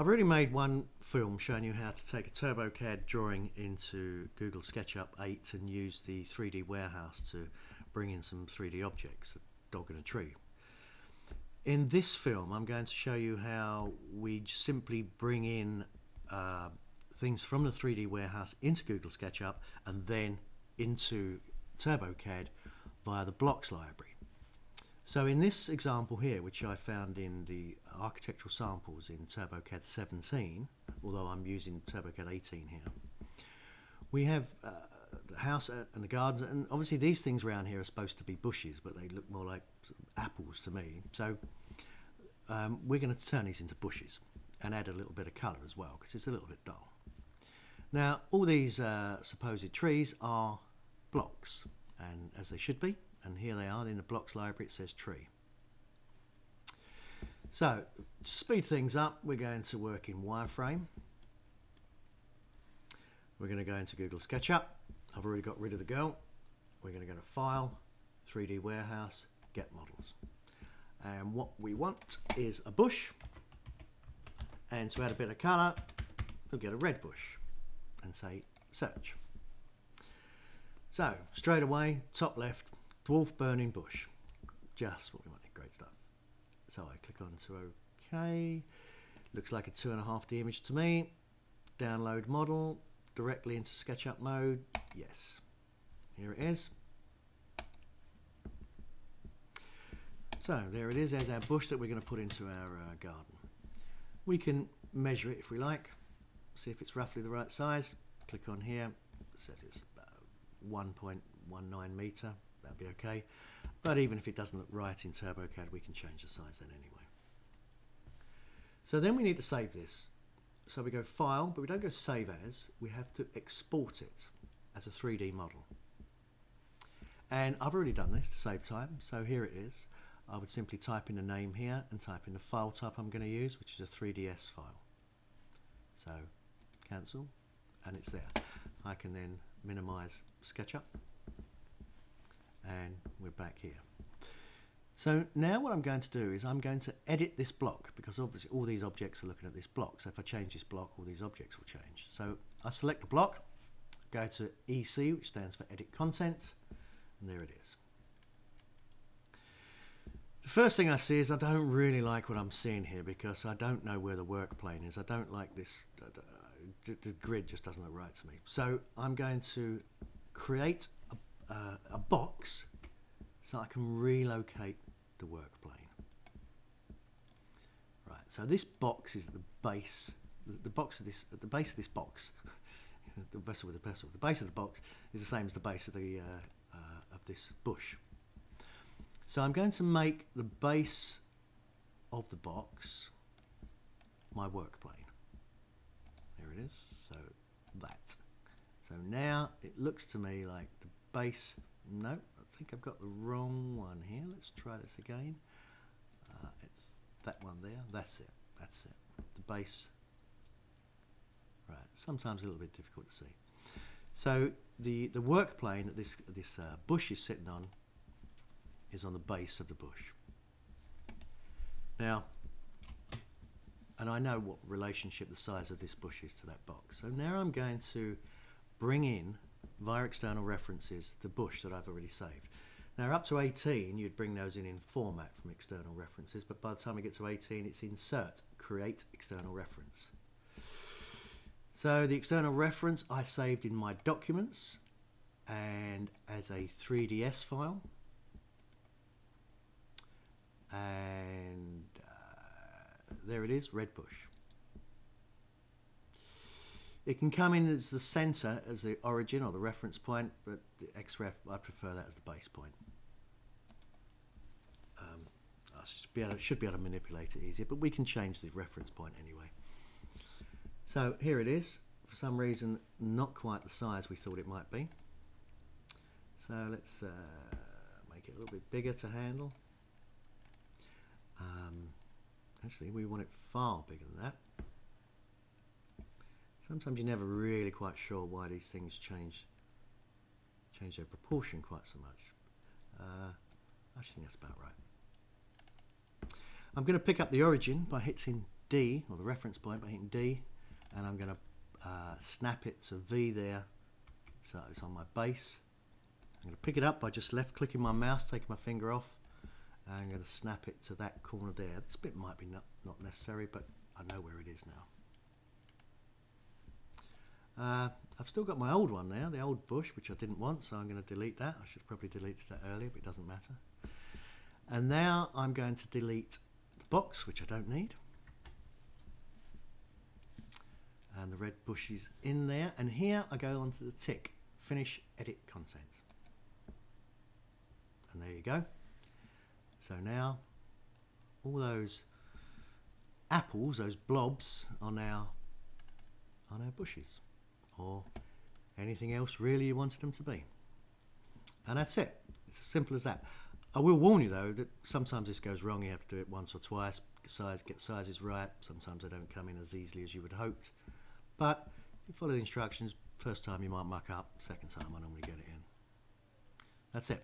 I've already made one film showing you how to take a TurboCAD drawing into Google SketchUp 8 and use the 3D warehouse to bring in some 3D objects, a dog and a tree. In this film I'm going to show you how we simply bring in uh, things from the 3D warehouse into Google SketchUp and then into TurboCAD via the blocks library. So in this example here, which I found in the architectural samples in TurboCAD 17, although I'm using TurboCAD 18 here, we have uh, the house and the gardens, and obviously these things around here are supposed to be bushes, but they look more like apples to me. So um, we're going to turn these into bushes and add a little bit of colour as well, because it's a little bit dull. Now, all these uh, supposed trees are blocks, and as they should be, and here they are in the blocks library it says tree. So to speed things up we're going to work in wireframe. We're going to go into Google SketchUp. I've already got rid of the girl. We're going to go to file 3D warehouse get models. And what we want is a bush and to add a bit of colour we'll get a red bush and say search. So straight away top left Dwarf Burning Bush. Just what we wanted. Great stuff. So I click on to OK. Looks like a 2.5D image to me. Download model directly into SketchUp mode. Yes. Here it is. So there it is. There's our bush that we're going to put into our uh, garden. We can measure it if we like. See if it's roughly the right size. Click on here. It says it's 1.19 meter that'd be okay. But even if it doesn't look right in TurboCAD, we can change the size then anyway. So then we need to save this. So we go File, but we don't go Save As. We have to export it as a 3D model. And I've already done this to save time, so here it is. I would simply type in the name here and type in the file type I'm going to use, which is a 3ds file. So cancel, and it's there. I can then minimize SketchUp and we're back here. So now what I'm going to do is I'm going to edit this block because obviously all these objects are looking at this block so if I change this block all these objects will change. So I select the block, go to EC which stands for edit content and there it is. The first thing I see is I don't really like what I'm seeing here because I don't know where the work plane is. I don't like this, the, the grid just doesn't look right to me. So I'm going to create a uh, a box so I can relocate the work plane. Right, so this box is the base, the, the box of this, the base of this box, the vessel with the vessel, the base of the box is the same as the base of the uh, uh, of this bush. So I'm going to make the base of the box my work plane. There it is. So that. So now it looks to me like base no I think I've got the wrong one here. Let's try this again. Uh, it's that one there. That's it. That's it. The base. Right. Sometimes a little bit difficult to see. So the the work plane that this this uh, bush is sitting on is on the base of the bush. Now and I know what relationship the size of this bush is to that box. So now I'm going to bring in via external references the bush that I've already saved. Now up to 18 you'd bring those in in format from external references but by the time we get to 18 it's insert create external reference. So the external reference I saved in my documents and as a 3ds file and uh, there it is red bush. It can come in as the center, as the origin or the reference point, but the XREF, I prefer that as the base point. Um, I should be, able to, should be able to manipulate it easier, but we can change the reference point anyway. So here it is. For some reason, not quite the size we thought it might be. So let's uh, make it a little bit bigger to handle. Um, actually, we want it far bigger than that. Sometimes you're never really quite sure why these things change change their proportion quite so much. Uh, I think that's about right. I'm going to pick up the origin by hitting D, or the reference point by hitting D, and I'm going to uh, snap it to V there, so it's on my base. I'm going to pick it up by just left clicking my mouse, taking my finger off, and I'm going to snap it to that corner there. This bit might be not, not necessary, but I know where it is now. Uh, I've still got my old one there, the old bush, which I didn't want, so I'm going to delete that. I should probably delete that earlier, but it doesn't matter. And now I'm going to delete the box, which I don't need. And the red bush is in there. And here I go onto the tick, finish edit content. And there you go. So now all those apples, those blobs, are now on our bushes or anything else really you wanted them to be. And that's it. It's as simple as that. I will warn you though that sometimes this goes wrong. You have to do it once or twice. Size, get sizes right. Sometimes they don't come in as easily as you would hoped. But you follow the instructions. First time you might muck up. Second time I normally get it in. That's it.